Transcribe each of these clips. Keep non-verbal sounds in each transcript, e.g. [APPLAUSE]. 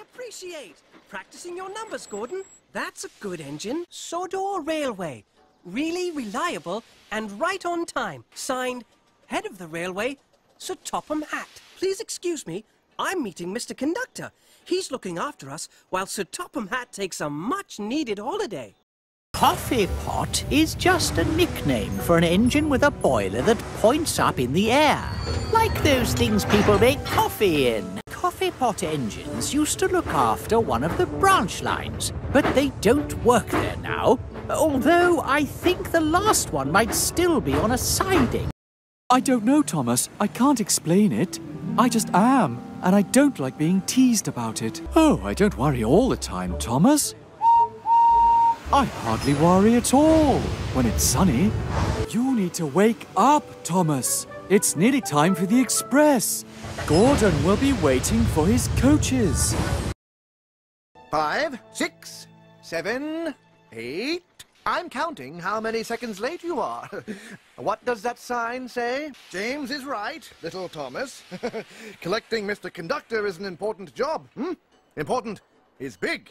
appreciate. Practicing your numbers, Gordon. That's a good engine. Sodor Railway. Really reliable and right on time. Signed, Head of the Railway, Sir Topham Hatt. Please excuse me. I'm meeting Mr. Conductor. He's looking after us while Sir Topham Hatt takes a much-needed holiday. Coffee pot is just a nickname for an engine with a boiler that points up in the air. Like those things people make coffee in. Coffee pot engines used to look after one of the branch lines, but they don't work there now. Although I think the last one might still be on a siding. I don't know, Thomas. I can't explain it. I just am, and I don't like being teased about it. Oh, I don't worry all the time, Thomas. I hardly worry at all when it's sunny. You need to wake up, Thomas. It's nearly time for the express. Gordon will be waiting for his coaches. Five, six, seven, eight. I'm counting how many seconds late you are. [LAUGHS] what does that sign say? James is right, little Thomas. [LAUGHS] Collecting Mr. Conductor is an important job. Hmm? Important is big.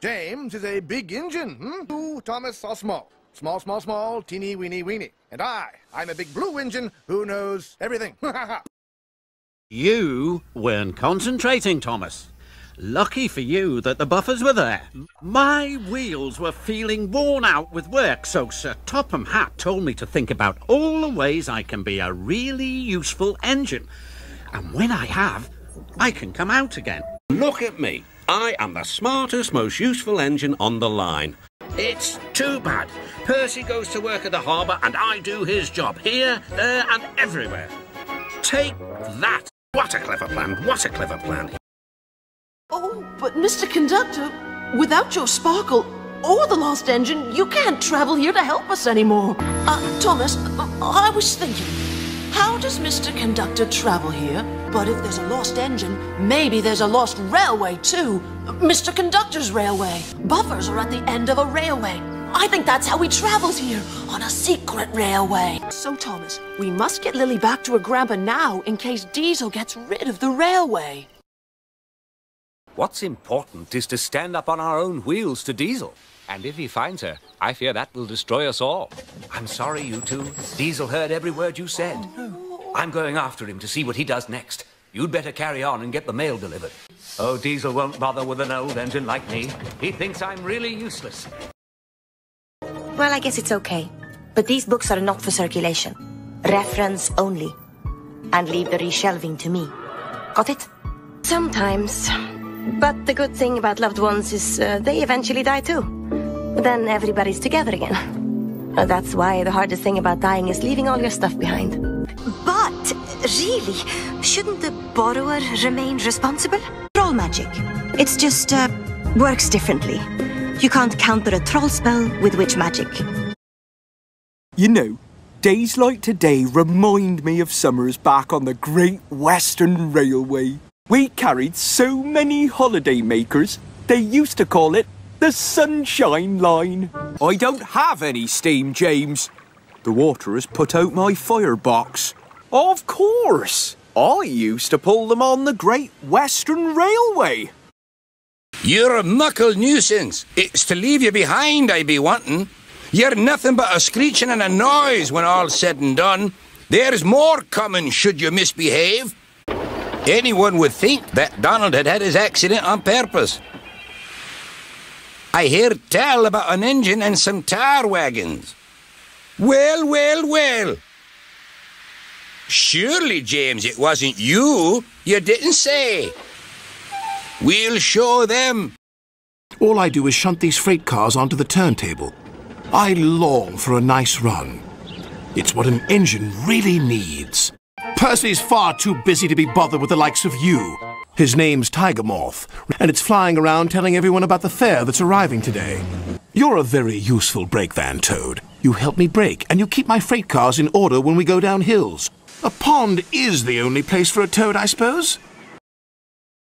James is a big engine. Hmm? You, Thomas, are small. Small, small, teeny, weeny, weeny. And I, I'm a big blue engine who knows everything. [LAUGHS] you weren't concentrating, Thomas. Lucky for you that the buffers were there. My wheels were feeling worn out with work, so Sir Topham Hatt told me to think about all the ways I can be a really useful engine. And when I have, I can come out again. Look at me. I am the smartest, most useful engine on the line. It's too bad. Percy goes to work at the harbour and I do his job here, there and everywhere. Take that. What a clever plan. What a clever plan. Oh, but Mr. Conductor, without your sparkle or the lost engine, you can't travel here to help us anymore. Uh, Thomas, uh, I was thinking, how does Mr. Conductor travel here? But if there's a lost engine, maybe there's a lost railway too. Mr. Conductor's railway. Buffers are at the end of a railway. I think that's how he travels here, on a secret railway. So, Thomas, we must get Lily back to her grandpa now in case Diesel gets rid of the railway. What's important is to stand up on our own wheels to Diesel. And if he finds her, I fear that will destroy us all. I'm sorry, you two. Diesel heard every word you said. Oh, no. I'm going after him to see what he does next. You'd better carry on and get the mail delivered. Oh, Diesel won't bother with an old engine like me. He thinks I'm really useless. Well, I guess it's okay. But these books are not for circulation. Reference only. And leave the reshelving to me. Got it? Sometimes. But the good thing about loved ones is uh, they eventually die too. Then everybody's together again. [LAUGHS] That's why the hardest thing about dying is leaving all your stuff behind. Really, shouldn't the borrower remain responsible? Troll magic. It's just, uh, works differently. You can't counter a troll spell with witch magic. You know, days like today remind me of summers back on the Great Western Railway. We carried so many holiday makers, they used to call it the Sunshine Line. I don't have any steam, James. The water has put out my firebox. Of course. I used to pull them on the Great Western Railway. You're a muckle nuisance. It's to leave you behind I be wanting. You're nothing but a screeching and a noise when all's said and done. There's more coming should you misbehave. Anyone would think that Donald had had his accident on purpose. I hear tell about an engine and some tar wagons. Well, well, well. Surely, James, it wasn't you. You didn't say. We'll show them. All I do is shunt these freight cars onto the turntable. I long for a nice run. It's what an engine really needs. Percy's far too busy to be bothered with the likes of you. His name's Tiger Moth, and it's flying around telling everyone about the fair that's arriving today. You're a very useful brake van, Toad. You help me brake, and you keep my freight cars in order when we go down hills. A pond is the only place for a toad, I suppose.